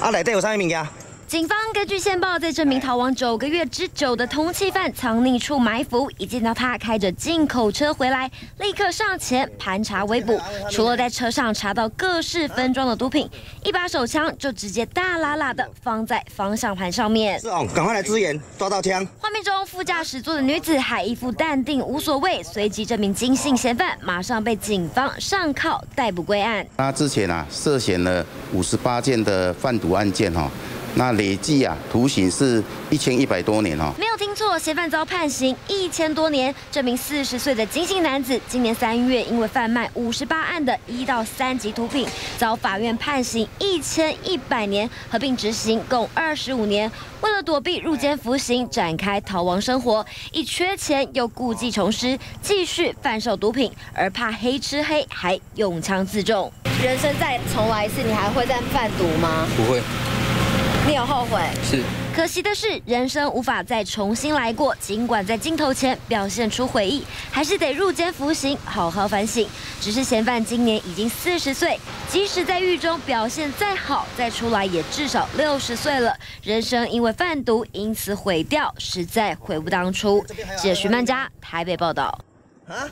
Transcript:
啊，内底有啥物件？警方根据线报，在这名逃亡九个月之久的通缉犯藏匿处埋伏，一见到他开着进口车回来，立刻上前盘查围捕。除了在车上查到各式分装的毒品，一把手枪就直接大喇喇的放在方向盘上面。是哦，赶快来支援，抓到枪。画面中副驾驶座的女子还一副淡定无所谓，随即这名金姓嫌犯马上被警方上铐逮捕归案。他之前啊涉嫌了五十八件的贩毒案件哈。那累计啊，徒刑是一千一百多年哦。没有听错，嫌犯遭判刑一千多年。这名四十岁的金姓男子，今年三月因为贩卖五十八案的一到三级毒品，遭法院判刑一千一百年，合并执行共二十五年。为了躲避入监服刑，展开逃亡生活，一缺钱又故技重施，继续贩售毒品，而怕黑吃黑，还用枪自重。人生再重来一次，你还会再贩毒吗？不会。你有后悔？是。可惜的是，人生无法再重新来过。尽管在镜头前表现出悔意，还是得入监服刑，好好反省。只是嫌犯今年已经四十岁，即使在狱中表现再好，再出来也至少六十岁了。人生因为贩毒因此毁掉，实在悔不当初。记者徐曼佳台北报道。啊？